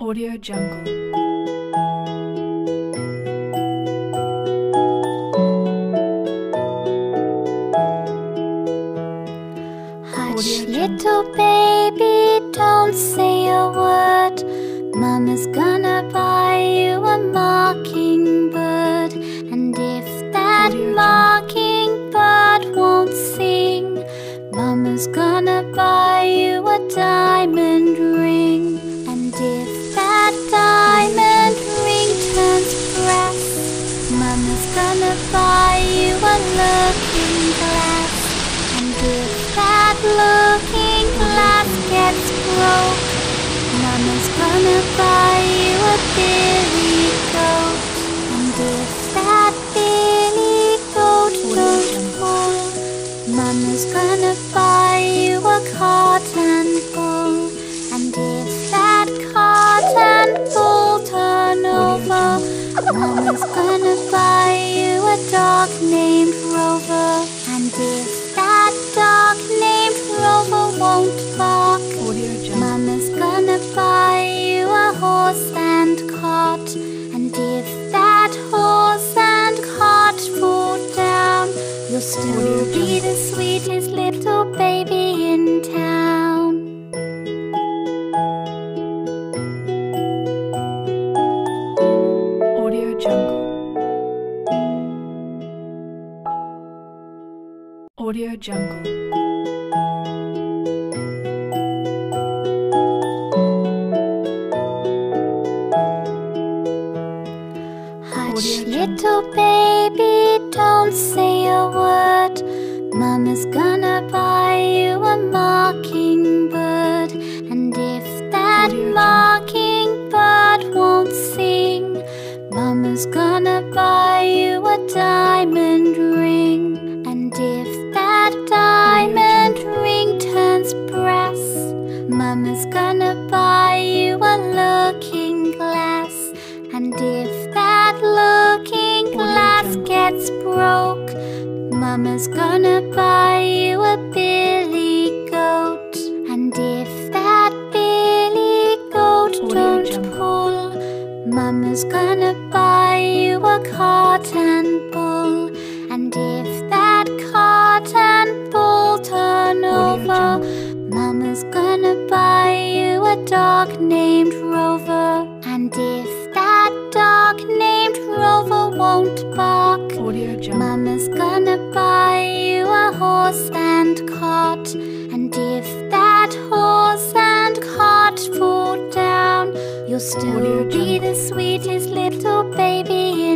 Audio Jungle. Hush, little baby, don't say a word. Mama's gonna buy you a mockingbird. And if that mockingbird won't sing, Mama's gonna buy you a diamond Mama's gonna buy you a billy goat. And if that billy goat don't Mama's gonna buy you a cotton bull. And if that cotton bull turn over, Mama's gonna buy you a dog named Rover. And if that dog named Rover won't bark, horse and cart. And if that horse and cart fall down, you'll still be the sweetest little baby in town. Audio Jungle. Audio Jungle. Little baby, don't say a word. Mama's gonna buy you a mockingbird. And if that mockingbird won't sing, Mama's gonna buy you a diamond ring. And if that diamond ring turns brass, Mama's gonna buy you a looking glass. And if that looking Glass gets broke, Mama's gonna buy you a billy goat. And if that billy goat don't pull, Mama's gonna buy you a cotton bull. And if that cotton bull turn over, Mama's gonna buy you a dog named Rover. And if that dog named Rover won't bark. Mama's gonna buy you a horse and cart. And if that horse and cart fall down, you'll still be the sweetest little baby